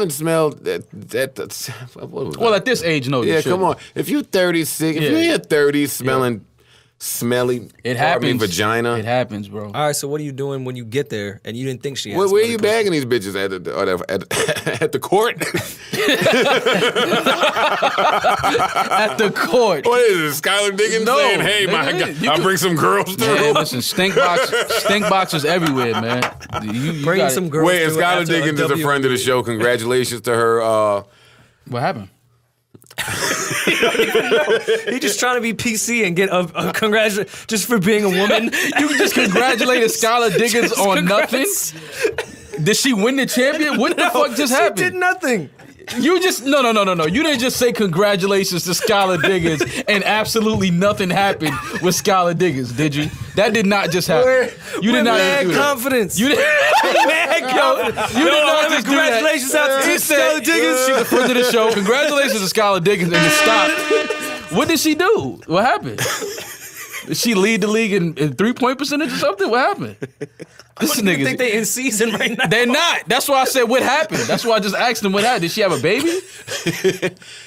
haven't smelled that. that that's, Well, I? at this age, no. yeah, come on. If you're 36, if you're in your 30s smelling smelly, It I happens. mean, vagina. It happens, bro. All right, so what are you doing when you get there and you didn't think she had? Where, where are you pussy? bagging these bitches at the, at, at, at the court? At the court. what is it, Skylar Diggins No, saying, "Hey, nigga, my you God, can- I'll bring some girls through"? Man, listen, stink box, stink boxes everywhere, man. You, you Bring gotta- some girls. Wait, and through Skylar after Diggins is a W- friend of the show. Congratulations to her. Uh, What happened? He just trying to be PC and get a, a congratulate just for being a woman. You just congratulated Skylar Diggins on nothing. Did she win the champion? What the fuck just she happened? did nothing. You just no no no no no. You didn't just say congratulations to Skylar Diggins and absolutely nothing happened with Skylar Diggins, did you? That did not just happen. you did not mad just do that. confidence. You did mad confidence. You Yo, did not just do that. congratulations out to He Skylar Diggins. She's a friend of the show. Congratulations to Skylar Diggins and just stop. What did she do? What happened? Did she lead the league in, in three point percentage or something? What happened? This I nigga. think they in season right now. They're not. That's why I said what happened. That's why I just asked them what happened. Did she have a baby?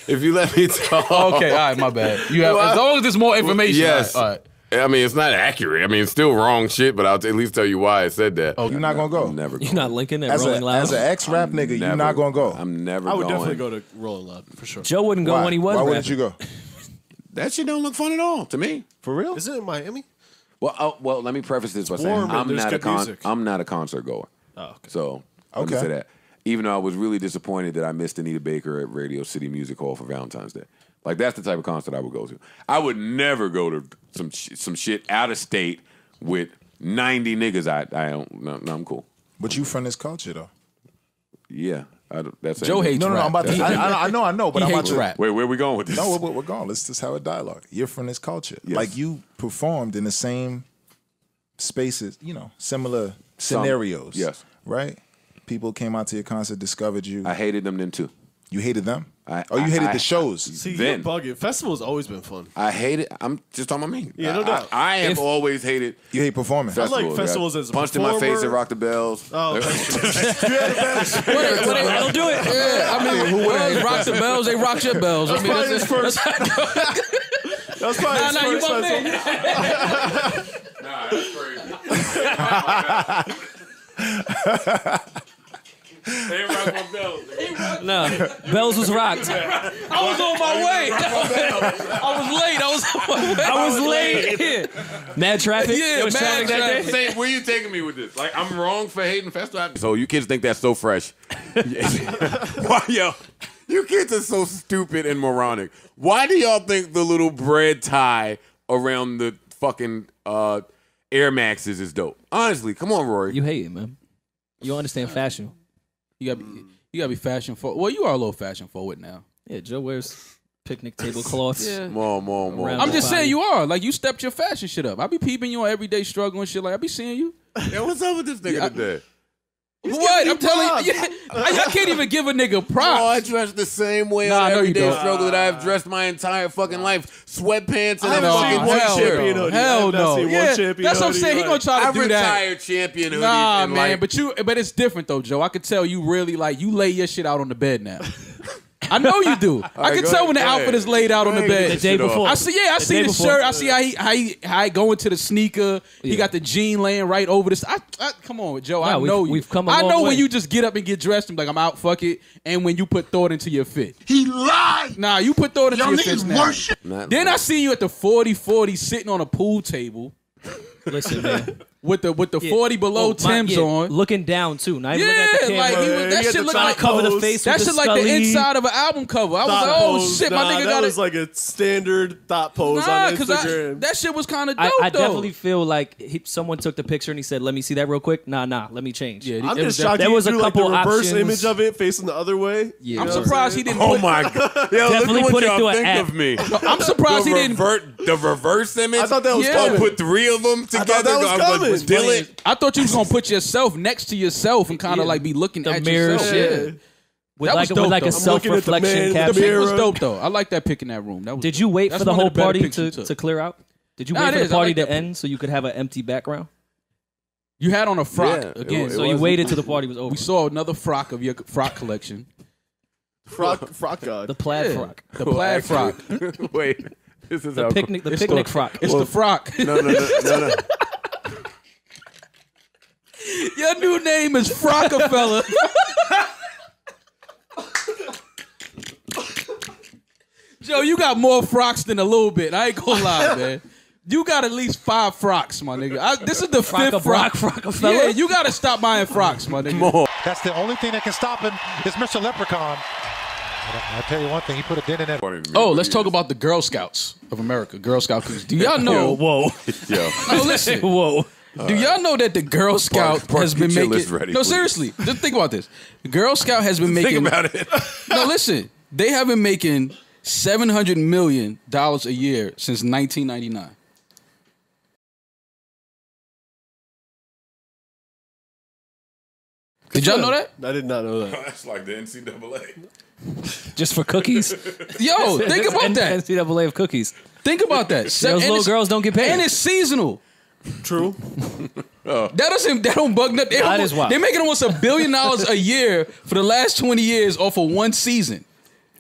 if you let me talk, Okay, all right, my bad. You have as long as there's more information. Yes. All right. all right. I mean, it's not accurate. I mean, it's still wrong shit, but I'll at least tell you why I said that. Oh, You're not gonna go. I'm never. You're not linking at As Rolling a Loud. as an ex rap nigga, you're not gonna go. I'm never. Going. I would going. definitely go to Rolling Loud for sure. Joe wouldn't go Why? when he was Why rapping. wouldn't you go? That shit don't look fun at all to me. For real? Is it in Miami? Well, oh, well, let me preface this by saying warm and I'm there's not a good con- music. I'm not a concert goer. Oh, okay. So let me Okay. say that. Even though I was really disappointed that I missed Anita Baker at Radio City Music Hall for Valentine's Day. Like that's the type of concert I would go to. I would never go to some sh- some shit out of state with 90 niggas. I I don't. No, no I'm cool. But you from this culture though. Yeah, I, don't- that's Joe hates No, no, no. I'm about to. I, I, I know, I know, but he I'm hates about to. rap. Wait, where we going with this? No, we're, we're gone. Let's just have a dialogue. You're from this culture. Yes. Like you performed in the same spaces, you know, similar scenarios. yes. Right? People came out to your concert, discovered you. I hated them then too. you hated them? I- oh, you I- hated I- the shows. See, Then. you're bugging. Festival's always been fun. I hate it. I'm just talking about me. Yeah, no I- doubt. I, I have If- always hated you hate performing. I like festivals. festivals as a punched in my face performer. at Rock the Bells. Oh, That'll do it. Yeah, I mean, who well, rock the bells, they rock your bells. I mean, probably that's, his first. That's probably nah, his nah, you first my festival. man. Nah, that's crazy. they rock my bells. No, Bells was rocked. I was on my way. I was late. I was on my way. I was late. Mad trapfic. Yeah, There was mad traffic that traffic. day. Say, where you taking me with this? Like, I'm wrong for hating festival. So you kids think that's so fresh? Why, yo? You kids are so stupid and moronic. Why do y'all think the little bread tie around the fucking uh, Air Maxes is dope? Honestly, come on, Rory. You hate it, man. You understand fashion. You gotta be, you gotta be fashion forward. Well, you are a little fashion forward now. Yeah, Joe wears picnic tablecloths. Yeah. more, more, more. I'm just body. saying you are. Like you stepped your fashion shit up. I be peeping you on everyday struggle and shit. Like I be seeing you. Yeah, what's up with this nigga Yeah, I- today? what? I'm telling you, yeah, I, I can't even give a nigga Oh, I props. dress the same way Nah, on no, you everyday don't. struggle that I've dressed my entire fucking life. Sweatpants and I a haven't fucking seen one hell champion no. hoodie. Hell I have not no. seen one Yeah, champion that's what I'm hoodie, saying. He gonna try to I've do that. retired champion hoodies. Nah, man, like, but you, but it's different though, Joe. I could tell you really like you lay your shit out on the bed now. I know you do. I can tell ahead, when the outfit ahead. is laid out on the bed. The day before. I see. Yeah, I The see day the before. shirt. I see how he how he, how he go into the sneaker. He got the jean laying right over this. I, I come on, Joe. I Nah, we've- know you. we've come a I long know when you just get up and get dressed and be like I'm out. Fuck it. And when you put thought into your fit. He lied. Nah, you put thought into your fit now. Not- Then I see you at the 40-40 sitting on a pool table Listen, man. with the with the Yeah. 40 below Oh, my- Timbs yeah, on. Looking down too. Not even Yeah, looking at the camera. like he was, that he had shit to looked like cover the oh, face. that shit like the inside of an album cover. I was Thought like, oh pose. shit, my Nah, nigga that got was it. like a standard thought pose Nah, on because I, Instagram. that shit was kind of dope I, I though. definitely feel like he, someone took the picture and he said, "Let me see that real quick." Nah, nah. Let me change. Yeah, I'm it just was shocked there you was a drew, like, couple reverse options. image of it facing the other way. Yeah. I'm You know what surprised he didn't. Oh my god! Yo, Definitely put it what through y'all an app. of me. I'm surprised he didn't. revert, the reverse image. I thought that was Yeah. Oh, coming. put three of them thought together. That was I like, coming. Steal it. I thought you was gonna put yourself next to yourself and kind of Yeah. like be looking The at mirror yourself. shit. Yeah. With That like was a, dope, with like though. a I'm self looking at the man reflection with the caption. It mirror. was dope though. I like that pick in that room. That was Did you wait That's for the one of whole better party pictures to, you took. to clear out? Did you Nah, wait it for is. the I party like to that pic. end so you could have an empty background? You had on a frock Yeah, it again. was- So you waited till the party was over. we saw another frock of your frock collection. Frock, frock god. The plaid Yeah. frock. The plaid frock. Wait, this is The how picnic. The It's picnic the, frock. It's the frock. No, no, no, no, no. Your new name is Frockefeller. Joe, you got more frocks than a little bit. I ain't gonna lie, man. You got at least five frocks, my nigga. I, this is the Frocka fifth frock. Brock Frockefeller? Yeah, you gotta stop buying frocks, my nigga. That's the only thing that can stop him is Mr. Leprechaun. I- I'll tell you one thing, he put a dent in that. Funny to me, Oh, let's talk about the Girl Scouts of America. Girl Scout cookies. Do y'all know? Whoa. Yo, No, listen. Whoa. Do y'all know that the Girl Scout Park, has been making? ready, no, please. seriously. Just think about this. The Girl Scout has been making. think about it. No, listen. They have been making seven hundred million dollars a year since nineteen ninety nine. Did y'all know that? I did not know that. That's like the NCAA. Just for cookies? Yo, think about that. NCAA of cookies. Think about that. Those and little girls don't get paid. and it's seasonal. True. That doesn't that don't bug nothing. They That almost- is wild. They're making almost a billion dollars a year for the last twenty years off of one season.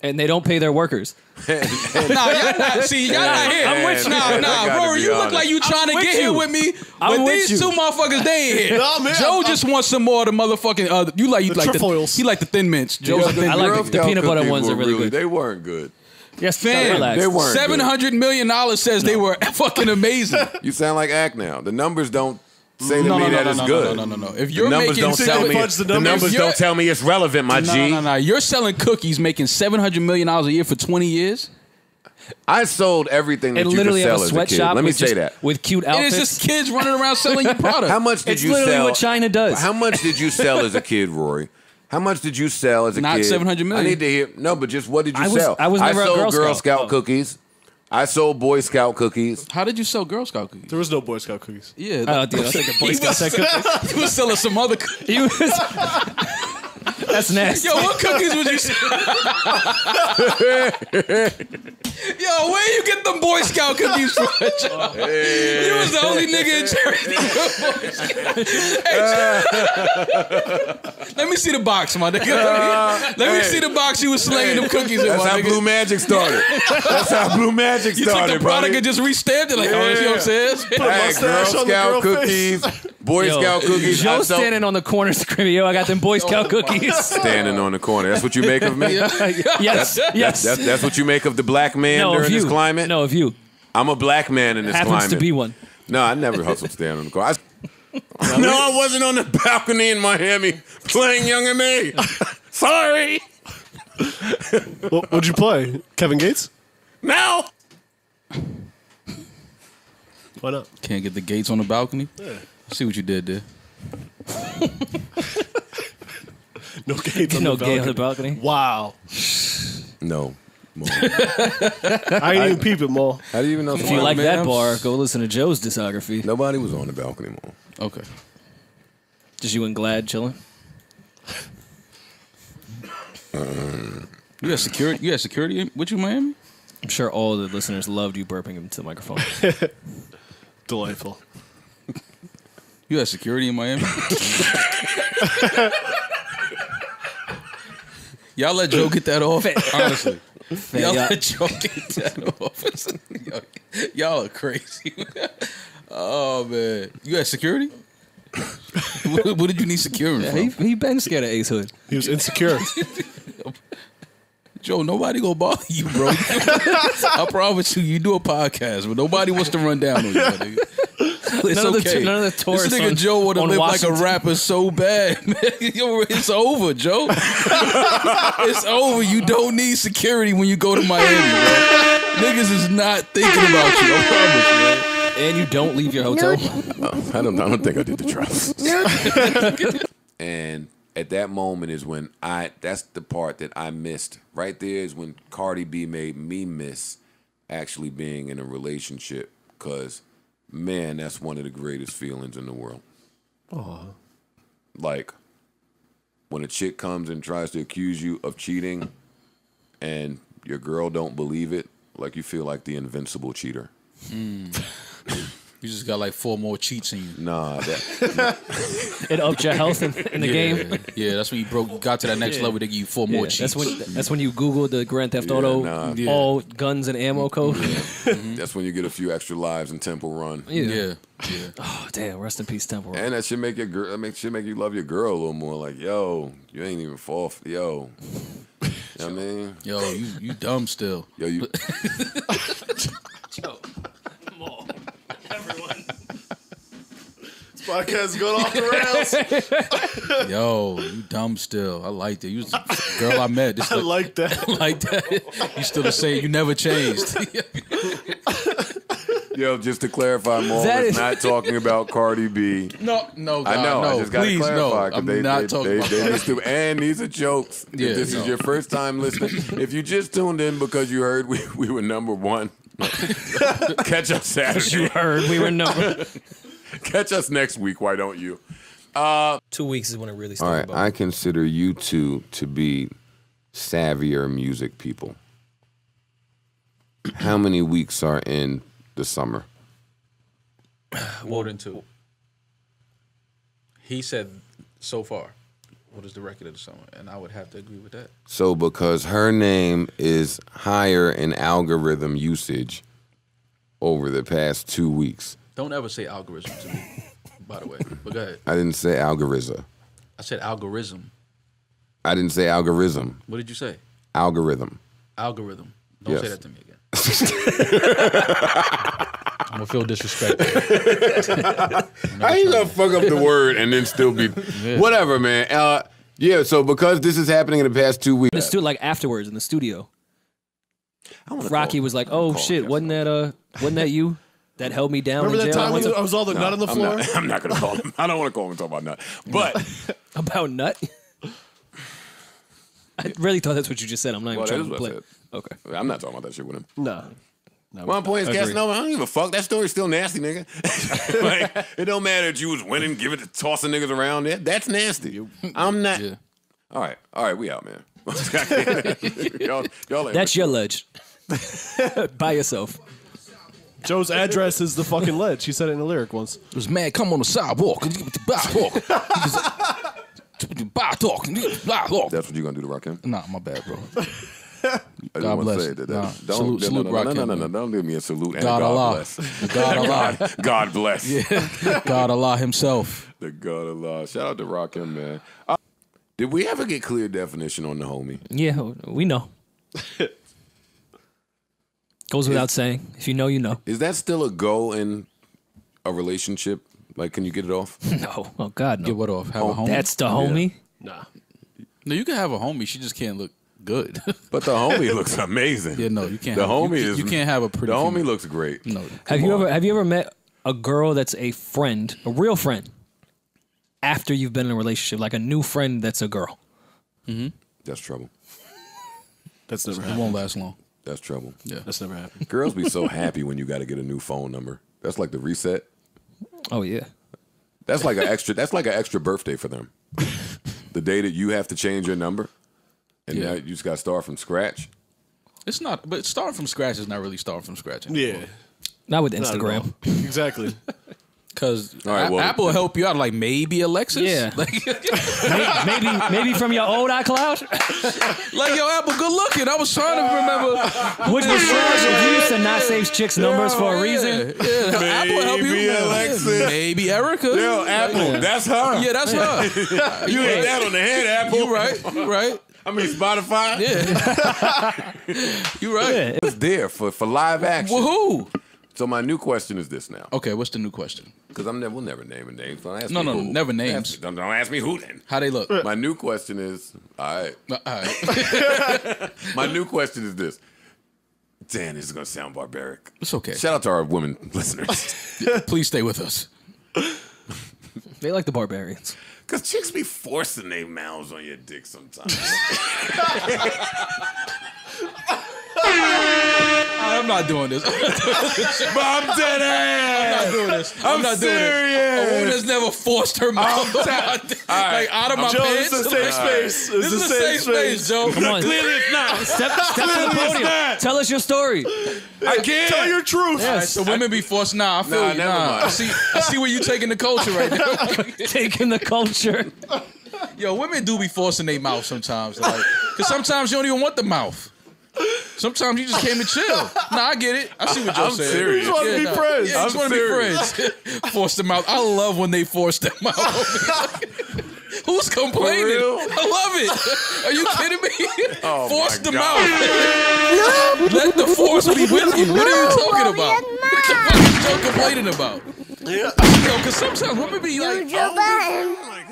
And they don't pay their workers. Nah, y'all not, see, y'all not here. I'm with you. Nah, I nah, gotta bro. be You look honest. like you trying to with get here you. with me, I'm but with these you. two motherfuckers they ain't here. Nah, man, Joe I'm- just wants some more of the motherfucking. Uh, you like you The like trefoils. the he like the thin mints. Joe's a thin I like the- the peanut butter ones are really good. They weren't good. Yes, Fam, relax. they weren't. Seven hundred million dollars says they were fucking amazing. You sound like act now. The numbers don't say to No, me no, no, that no, it's no, good. no, no, no, no. If The you're numbers making don't think tell me. fudge the The numbers? numbers You're- don't tell me it's relevant, my no, G. no, no, no. you're selling cookies, making seven hundred million dollars a year for twenty years. I sold everything that and you could literally have sell a as a kid. sweatshop Let me with say just- that. with cute And outfits. it's just kids running around selling your product. How much did It's you literally sell? what China does. How much did you sell as a kid, Rory? How much did you sell as a Not kid? 700 million. I need to hear. No, but just what did you I was- sell? I was never a sold Girl Girl Scout. Scout Oh. cookies. I sold Boy Scout cookies. How did you sell Girl Scout cookies? There was no Boy Scout cookies. Yeah, Oh, dude, I was thinking Boy he, Scouts. was, he was selling some other. cookies. He was. That's nasty. Yo, what cookies would you sell? Yo, where you get them Boy Scout cookies from? Joe? You was the only nigga in charity. Hey, Joe. Let me see the box, my nigga. Let me, uh, let me see the box you was slinging them cookies in, That's how nigga. Blue Magic started. That's how Blue Magic started. you took the product buddy. and just restamped it like, oh, you know what I'm saying? I had Girl mustache on the Scout girl cookies, Boy Yo, Scout cookies. I Joe sold- standing on the corner screaming, "Yo, I got them Boy Oh Scout cookies." standing on the corner. That's what you make of me. yes, yes. That's, that's what you make of the black man no, during of you. this climate. No, of you. I'm a black man in this Happens climate. to be one. No, I never hustled stand on the car. I, no, I wasn't on the balcony in Miami playing Young and Me. Sorry. What, what'd you play? Kevin Gates? Now. Why not? Can't get the gates on the balcony. See what you did there. No Gates on No the gay on the balcony. Wow. No. Mo. I ain't even peep it, Mo. How do you even know? If you like man, that I'm bar, go listen to Joe's discography. Nobody was on the balcony, Mo. Okay. Just you and Glad chilling. You got security. You got security in- with you, in Miami. I'm sure all the listeners loved you burping into the microphone. Delightful. You had security in Miami. Y'all let Joe get that off. Honestly, y'all y'all- let Joe get that y'all are crazy. oh man, you had security. what, what did you need securing from? he he been scared of Ace Hood. He was insecure. Joe, nobody gonna bother you, bro. I promise you, you do a podcast, but nobody wants to run down on you, my nigga. It's None of the- okay. none of the this nigga on- Joe would have on lived like a rapper so bad, man. It's over, Joe. it's over. You don't need security when you go to Miami, bro. Niggas is not thinking about you. I promise, man. And you don't leave your hotel. No. I don't. I don't think I did the trust. and at that moment is when I. That's the part that I missed. Right there is when Cardi B made me miss actually being in a relationship. Cause man, that's one of the greatest feelings in the world. Like when a chick comes and tries to accuse you of cheating, and your girl don't believe it. Like you feel like the invincible cheater. Hmm. You just got like four more cheats in you. Nah, that, It upped your health in, in the yeah, game. Yeah, that's when you broke, got to that next Yeah. level. They give you four more cheats. that's when that's when you Google the Grand Theft Yeah, Auto nah. Yeah. all guns and ammo code. Mm-hmm. that's when you get a few extra lives in Temple Run. Yeah. yeah, yeah. Oh damn! Rest in peace, Temple. And that should make your girl. That make, should make you love your girl a little more. Like, yo, you ain't even fall. f- Yo, you know what I mean, Yo, you you dumb still. yo, you. podcast is going off the rails. Yo, you dumb still. I liked it. You was the girl I met. Just I like, like that. like that. You still the same. You never changed. Yo, just to clarify, Mal That is is- not talking about Cardi B. no, no, God, I know. no. I just got to Please, clarify no. because I'm they, not they, talking they, about they that. used to- And these are jokes. Yeah, if this no. is your first time listening, if you just tuned in because you heard we, we were number one, catch up Saturday. You heard we were number Catch us next week. Why don't you? Uh, two weeks is when it really All started. right, I consider you two to be savvier music people. How many weeks are in the summer? More than two. He said so far. What is the record of the summer? And I would have to agree with that. So, because her name is higher in algorithm usage over the past two weeks, Don't ever say algorithm to me, by the way. But go ahead. I didn't say algorithm. I said algorithm. I didn't say algorithm. What did you say? Algorithm. Algorithm. Don't say that to me again. I'm gonna feel disrespected. How you gonna fuck up the word and then still be whatever, man? Uh, yeah. So because this is happening in the past two weeks, the stu- like afterwards in the studio, Rocky was like, "Oh shit, wasn't that uh, wasn't that you that held me down Remember in that jail?" Time went we- to- I was all the nut on the I'm floor? not, I'm not gonna call him. I don't want to call him and talk about nut. But about nut. I really thought that's what you just said. I'm not even Well, that trying to what play. Okay. I'm not talking about that shit with him. No. no My point is, Agreed. Casanova, I don't give a fuck. That story's still nasty, nigga. like, it don't matter that you was winning, giving it, to tossing niggas around. That, that's nasty. I'm not. Yeah. All right, all right, we out, man. y'all, y'all That's your ledge. By yourself. Joe's address is the fucking ledge. She said it in the lyric once. It was mad. Come on the sidewalk. Sidewalk. Talk. Sidewalk. That's what you gonna do to Rakim? Nah, my bad, bro. I God want bless. say that. Nah, don't salute- no, salute no, no, no, Rakim, no, no, no, man. don't give me a salute. And God a God Allah. bless. The God Allah. God bless. God Allah Himself. The God Allah. Shout out to Rakim, man. Uh, did we ever get clear definition on the homie? Yeah, we know. Goes without saying. If you know, you know. Is that still a go in a relationship? Like, can you get it off? No. Oh God, no. Get what off? Have a homie? That's the homie. Nah. no, you can have a homie. She just can't look good. But the homie looks amazing. yeah, no, you can't. The have, homie you, is. You can't have a pretty. The homie female. looks great. No. Have you ever have you ever met a girl that's a friend, a real friend, after you've been in a relationship, like a new friend that's a girl? Mhm. That's trouble. That's never It won't last long. That's trouble. Yeah, that's never happened. Girls be so happy when you got to get a new phone number. That's like the reset. Oh yeah. That's like an extra. That's like an extra birthday for them. the day that you have to change your number, and Yeah. now you just got to start from scratch. It's not, but starting from scratch is not really starting from scratch. Anymore. Yeah. Not with Instagram. all. Exactly. Because All right, well- Apple will help you out. Like maybe Alexis. Yeah. Like, maybe maybe from your old iCloud, like yo, Apple, good looking. I was trying to remember. which was trash. If you used to not save chicks' numbers for a Yeah, reason. Yeah, Apple will help you. Maybe Alexis. Maybe Erica. Yo, Apple, that's her. Yeah, that's her. you hit that on the head, Apple. You right. You right. I mean, Spotify. Yeah. you right. Yeah. It's there for, for live action. Well, who? So my new question is this now, Okay, what's the new question? because I'm never, we'll never name a names. Don't ask No, me no, who. never names. Ask- don't, don't ask me who then. How they look? Uh, my new question is, all right. Uh, all right. My new question is this. Dan, this is gonna sound barbaric. It's okay. Shout out to our women listeners, Please stay with us. They like the barbarians. because chicks be forcing their mouths on your dick sometimes. I I'm not doing this. I'm not doing this. But I'm dead ass. I'm not doing this. I'm, I'm not doing this. A woman has never forced her mouth on my dick, like out of my Joe, pants. this is a safe Like, space. This is a safe space, Joe. Come on. Clearly it's not. Step, step to the podium. not. Tell us your story. I can't. Tell your truth. All right, so women be forced. Nah, I feel Nah, you. never Nah, mind. I see. I see where you taking the culture right now. Taking the culture. Yo, women do be forcing their mouth sometimes, like, cause sometimes you don't even want the mouth. Sometimes you just came to chill. Nah, I get it. I see what you're I'm saying. serious. You just wanna be friends. Yeah, you just I'm want to be friends. force them out. I love when they force them out. Who's complaining? I love it. Are you kidding me? Oh force my them God. out. Let the force be with you. What are you talking about? What the fuck is Joe complaining about? Yo, because sometimes women be like, Like,